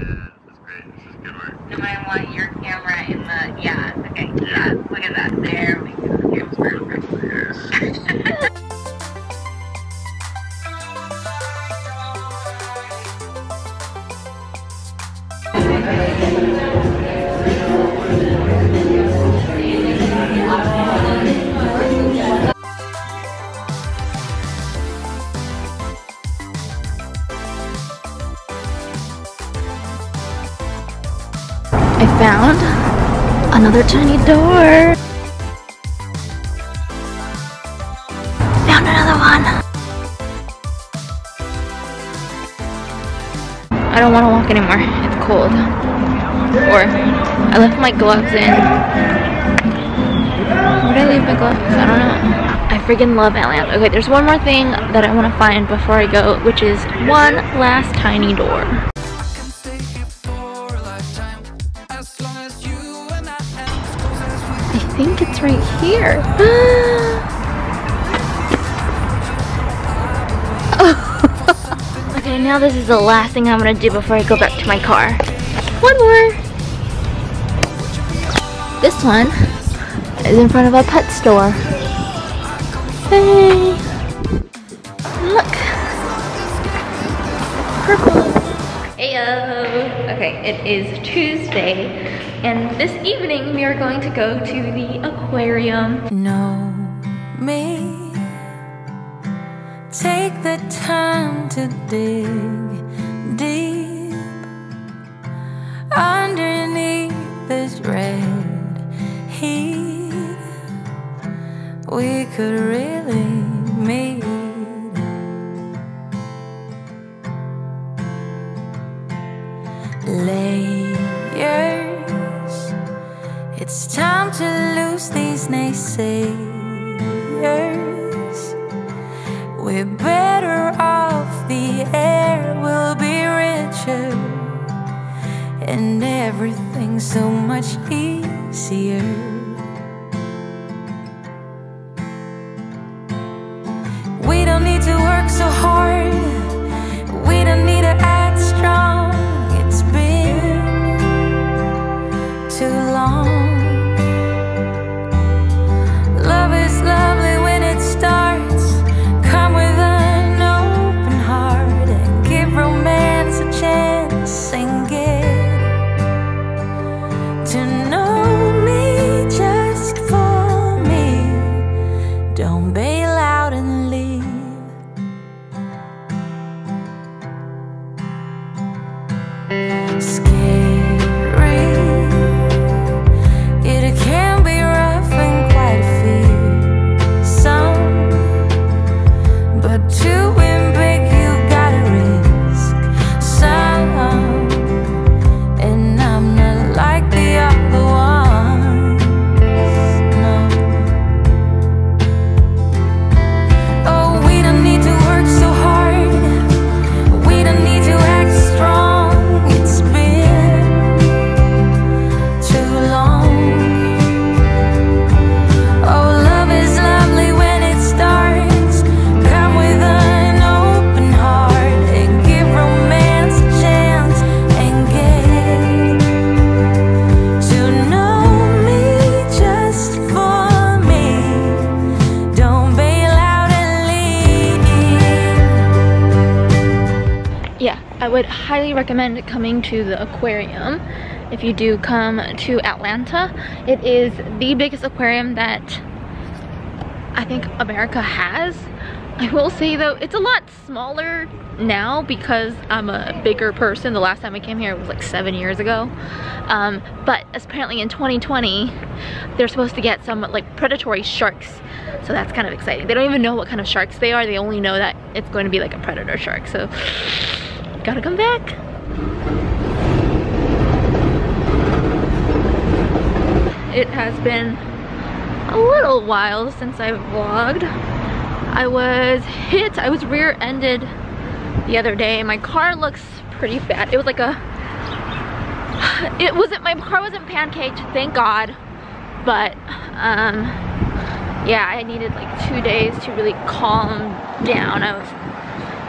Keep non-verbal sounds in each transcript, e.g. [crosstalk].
Yeah, this is great. This is good work. Do I want your camera in the, yeah, okay, yeah, look at that, there we go, here's perfect. Yes. [laughs] I found another tiny door. Found another one. I don't want to walk anymore. It's cold. Or I left my gloves in. Where did I leave my gloves? I don't know. I freaking love Atlanta. Okay, there's one more thing that I want to find before I go, which is one last tiny door. Think it's right here. [gasps] okay, now this is the last thing I'm gonna do before I go back to my car. One more. This one is in front of a pet store. Hey. Look. Purple. Heyo. Okay, it is Tuesday, and this evening we are going to go to the aquarium. know me. Take the time to dig deep underneath this red heat. We could really meet. It's time to lose these naysayers. We're better off, the air will be richer, and everything's so much easier. I would highly recommend coming to the aquarium if you do come to Atlanta. It is the biggest aquarium that I think America has. I will say though, it's a lot smaller now because I'm a bigger person. The last time I came here was like seven years ago. Um, but apparently in 2020, they're supposed to get some like predatory sharks. So that's kind of exciting. They don't even know what kind of sharks they are. They only know that it's going to be like a predator shark. So gotta come back. It has been a little while since I've vlogged. I was hit, I was rear-ended the other day. My car looks pretty bad. It was like a, it wasn't, my car wasn't pancaked, thank God. But, um, yeah, I needed like two days to really calm down. I was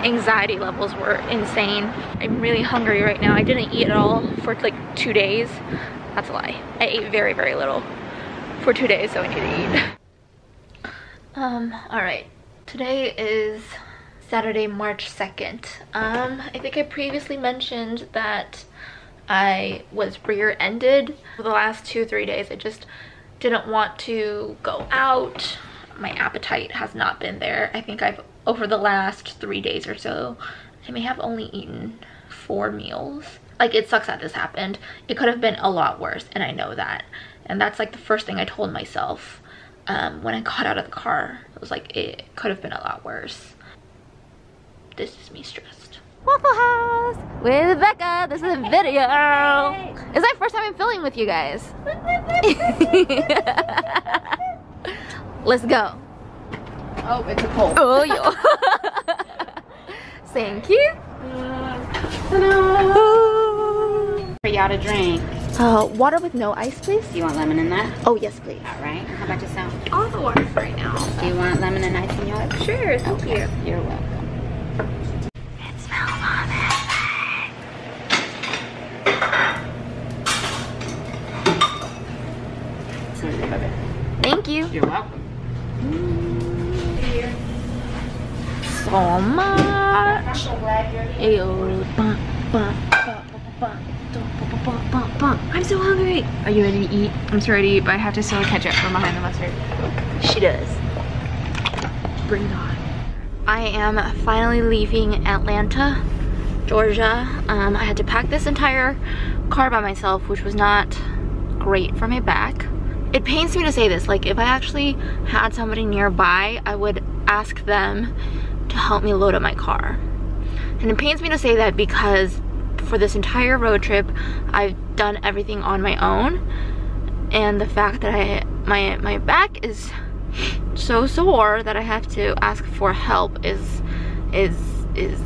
anxiety levels were insane. I'm really hungry right now. I didn't eat at all for like two days. That's a lie. I ate very, very little for two days, so I need to eat. [laughs] Um, alright. Today is Saturday, March 2nd. Um, I think I previously mentioned that I was rear-ended for the last two, three days. I just didn't want to go out. My appetite has not been there. I think I've, over the last three days or so, I may have only eaten four meals. Like, it sucks that this happened. It could have been a lot worse, and I know that. And that's like the first thing I told myself um, when I got out of the car. It was like, it could have been a lot worse. This is me stressed. Waffle House with Becca. This is a video. It's my first time I'm filming with you guys. [laughs] Let's go. Oh, it's a cold. Oh, yo. [laughs] Thank you. For y'all to drink. Uh, water with no ice, please. Do you want lemon in that? Oh, yes, please. All right. How about yourself? All the water right now. Do you want lemon and ice in yours? Sure, thank you. You're welcome. It smells on it. Thank you You're welcome. So much. I'm so hungry. Are you ready to eat? I'm so ready to eat, but I have to still catch up from behind the mustard. She does. Bring it on. I am finally leaving Atlanta, Georgia. Um, I had to pack this entire car by myself, which was not great for my back. It pains me to say this, like if I actually had somebody nearby, I would ask them to help me load up my car. And it pains me to say that because for this entire road trip, I've done everything on my own. And the fact that I my my back is so sore that I have to ask for help is is is